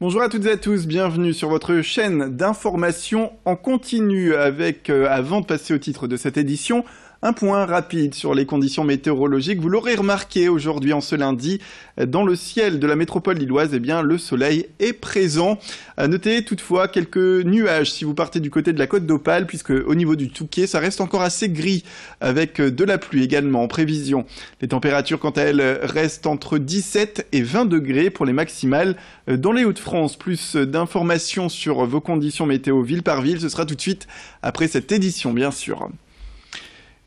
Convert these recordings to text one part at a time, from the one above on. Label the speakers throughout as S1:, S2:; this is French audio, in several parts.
S1: Bonjour à toutes et à tous, bienvenue sur votre chaîne d'information en continu avec, euh, avant de passer au titre de cette édition, un point rapide sur les conditions météorologiques. Vous l'aurez remarqué aujourd'hui en ce lundi, dans le ciel de la métropole lilloise, eh bien, le soleil est présent. À noter toutefois quelques nuages si vous partez du côté de la côte d'Opale, puisque au niveau du Touquet, ça reste encore assez gris avec de la pluie également en prévision. Les températures, quant à elles, restent entre 17 et 20 degrés pour les maximales dans les Hauts-de-France. Plus d'informations sur vos conditions météo ville par ville, ce sera tout de suite après cette édition, bien sûr.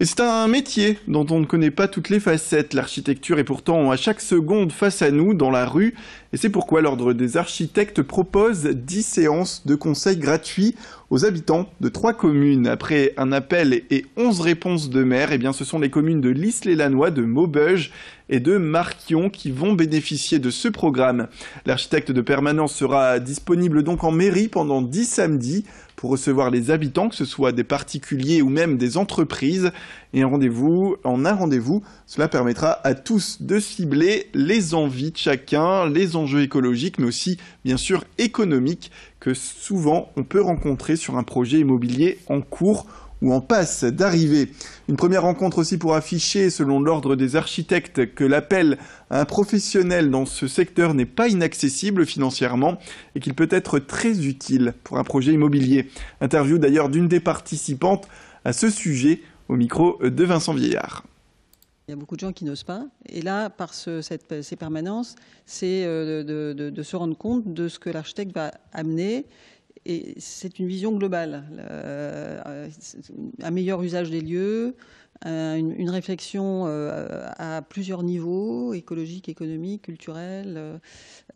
S1: Et c'est un métier dont on ne connaît pas toutes les facettes. L'architecture est pourtant à chaque seconde face à nous, dans la rue. Et c'est pourquoi l'Ordre des architectes propose 10 séances de conseils gratuits aux habitants de trois communes. Après un appel et 11 réponses de maires, eh ce sont les communes de Lys-les-Lanois, de Maubeuge et de Marquion qui vont bénéficier de ce programme. L'architecte de permanence sera disponible donc en mairie pendant 10 samedis pour recevoir les habitants, que ce soit des particuliers ou même des entreprises. Et rendez-vous, en un rendez-vous, cela permettra à tous de cibler les envies de chacun, les enjeux écologiques, mais aussi bien sûr économiques que souvent on peut rencontrer sur un projet immobilier en cours ou en passe d'arriver. Une première rencontre aussi pour afficher, selon l'ordre des architectes, que l'appel à un professionnel dans ce secteur n'est pas inaccessible financièrement et qu'il peut être très utile pour un projet immobilier. Interview d'ailleurs d'une des participantes à ce sujet au micro de Vincent Vieillard.
S2: Il y a beaucoup de gens qui n'osent pas. Et là, par ces permanences, c'est euh, de, se rendre compte de ce que l'architecte va amener et c'est une vision globale, euh, un meilleur usage des lieux, une, une, réflexion euh, à plusieurs niveaux, écologique, économique, culturel.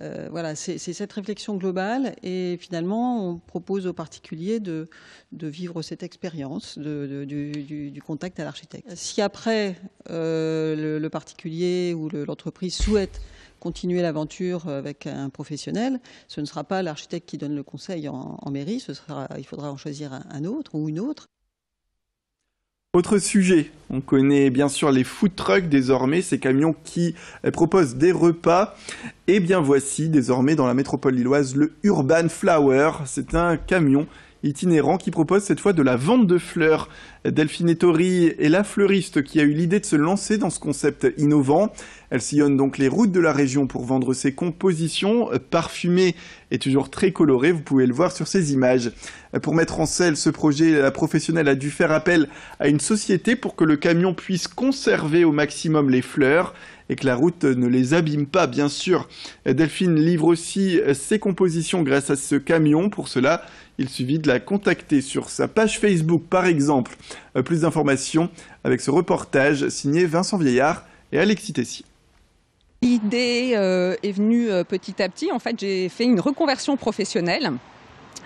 S2: Euh, voilà, c'est cette réflexion globale et finalement, on propose aux particuliers de, vivre cette expérience du, contact à l'architecte. Si après, le, particulier ou l'entreprise souhaite continuer l'aventure avec un professionnel, ce ne sera pas l'architecte qui donne le conseil en, mairie, ce sera, il faudra en choisir un, un autre ou une autre.
S1: Autre sujet, on connaît bien sûr les food trucks désormais, ces camions qui proposent des repas. Et bien voici désormais dans la métropole lilloise le Urban Flower. C'est un camion itinérant qui propose cette fois de la vente de fleurs. Delphine Ettori est la fleuriste qui a eu l'idée de se lancer dans ce concept innovant. Elle sillonne donc les routes de la région pour vendre ses compositions parfumées et toujours très colorées. Vous pouvez le voir sur ces images. Pour mettre en selle ce projet, la professionnelle a dû faire appel à une société pour que le camion puisse conserver au maximum les fleurs et que la route ne les abîme pas, bien sûr. Delphine livre aussi ses compositions grâce à ce camion. Pour cela, il suffit de la contacter sur sa page Facebook, par exemple. Plus d'informations avec ce reportage signé Vincent Vieillard et Alexis Tessier.
S3: L'idée euh, est venue euh, petit à petit. En fait, j'ai fait une reconversion professionnelle.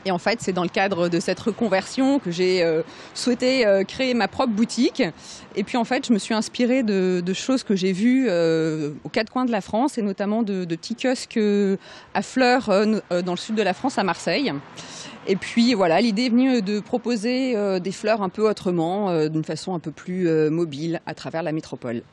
S3: Et en fait, c'est dans le cadre de cette reconversion que j'ai euh, souhaité créer ma propre boutique. Et puis en fait, je me suis inspirée de, choses que j'ai vues aux quatre coins de la France, et notamment de, de petits kiosques à fleurs dans le sud de la France, à Marseille. Et puis voilà, l'idée est venue de proposer des fleurs un peu autrement, d'une façon un peu plus mobile à travers la métropole.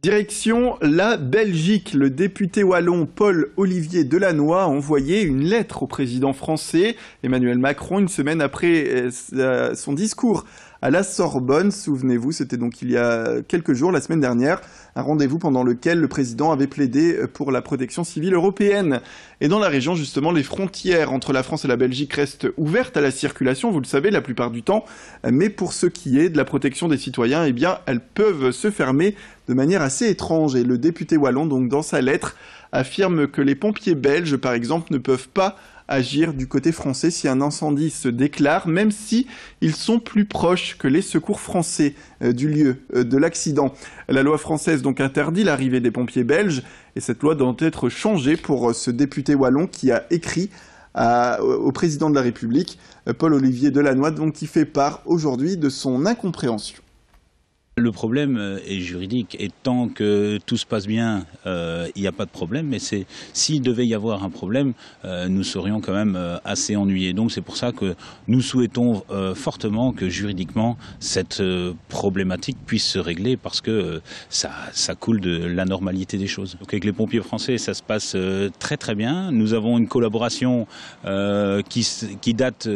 S1: Direction la Belgique. Le député wallon Paul-Olivier Delannoy a envoyé une lettre au président français Emmanuel Macron une semaine après son discours à la Sorbonne. Souvenez-vous, c'était donc il y a quelques jours, la semaine dernière, un rendez-vous pendant lequel le président avait plaidé pour la protection civile européenne. Et dans la région, justement, les frontières entre la France et la Belgique restent ouvertes à la circulation, vous le savez, la plupart du temps. Mais pour ce qui est de la protection des citoyens, eh bien, elles peuvent se fermer de manière assez étrange. Et le député wallon, donc, dans sa lettre, affirme que les pompiers belges, par exemple, ne peuvent pas agir du côté français si un incendie se déclare, même si ils sont plus proches que les secours français euh, du lieu euh, de l'accident. La loi française donc interdit l'arrivée des pompiers belges et cette loi doit être changée pour euh, ce député wallon qui a écrit au président de la République, Paul-Olivier Delannoy, donc qui fait part aujourd'hui de son incompréhension.
S4: Le problème euh, est juridique et tant que tout se passe bien, euh, il n'y a pas de problème. Mais s'il devait y avoir un problème, euh, nous serions quand même assez ennuyés. Donc c'est pour ça que nous souhaitons fortement que juridiquement cette problématique puisse se régler parce que ça, ça coule de la normalité des choses. Avec les pompiers français, ça se passe très très bien. Nous avons une collaboration qui, qui date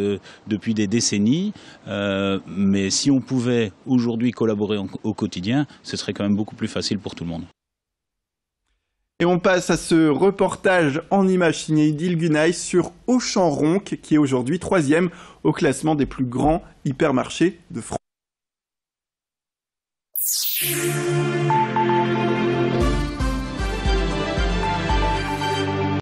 S4: depuis des décennies. mais si on pouvait aujourd'hui collaborer en au quotidien, ce serait quand même beaucoup plus facile pour tout le monde.
S1: Et on passe à ce reportage en images signé Idil sur Auchan-Ronc, qui est aujourd'hui troisième au classement des plus grands hypermarchés de France.